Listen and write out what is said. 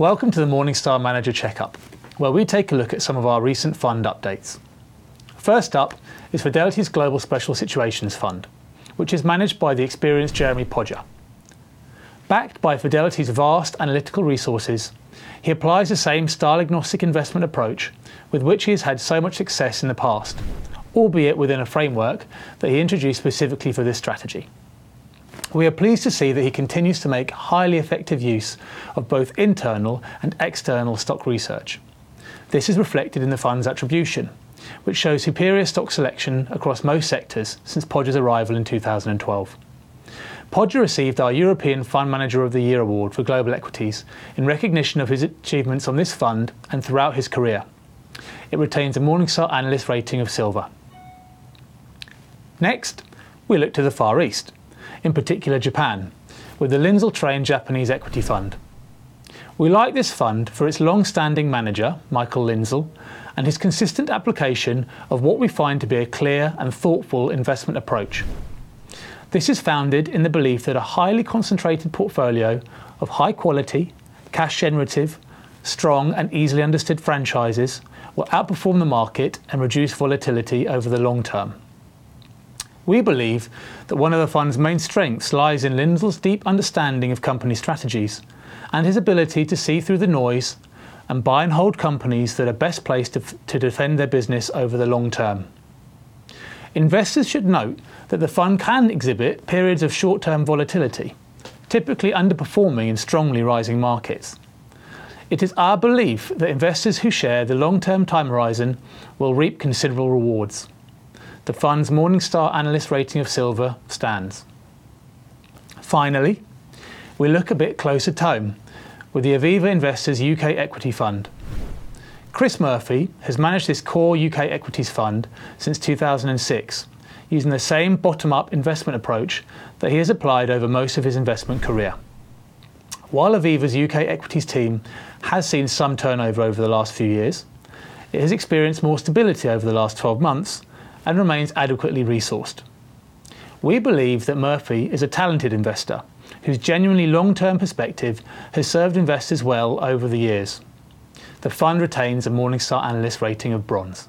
Welcome to the Morningstar Manager Checkup, where we take a look at some of our recent fund updates. First up is Fidelity's Global Special Situations Fund, which is managed by the experienced Jeremy Podger. Backed by Fidelity's vast analytical resources, he applies the same style agnostic investment approach with which he has had so much success in the past, albeit within a framework that he introduced specifically for this strategy. We are pleased to see that he continues to make highly effective use of both internal and external stock research. This is reflected in the fund's attribution, which shows superior stock selection across most sectors since Podger's arrival in 2012. Podger received our European Fund Manager of the Year award for global equities in recognition of his achievements on this fund and throughout his career. It retains a Morningstar analyst rating of silver. Next, we look to the Far East in particular Japan, with the Lindsell Train Japanese Equity Fund. We like this fund for its long standing manager, Michael Lindsell, and his consistent application of what we find to be a clear and thoughtful investment approach. This is founded in the belief that a highly concentrated portfolio of high quality, cash generative, strong, and easily understood franchises will outperform the market and reduce volatility over the long term. We believe that one of the fund's main strengths lies in Lindsell's deep understanding of company strategies and his ability to see through the noise and buy and hold companies that are best placed to, to defend their business over the long term. Investors should note that the fund can exhibit periods of short term volatility, typically underperforming in strongly rising markets. It is our belief that investors who share the long term time horizon will reap considerable rewards the fund's Morningstar analyst rating of silver stands. Finally, we look a bit closer to home with the Aviva Investors UK Equity Fund. Chris Murphy has managed this core UK equities fund since 2006, using the same bottom up investment approach that he has applied over most of his investment career. While Aviva's UK equities team has seen some turnover over the last few years, it has experienced more stability over the last 12 months and remains adequately resourced. We believe that Murphy is a talented investor whose genuinely long term perspective has served investors well over the years. The fund retains a Morningstar analyst rating of bronze.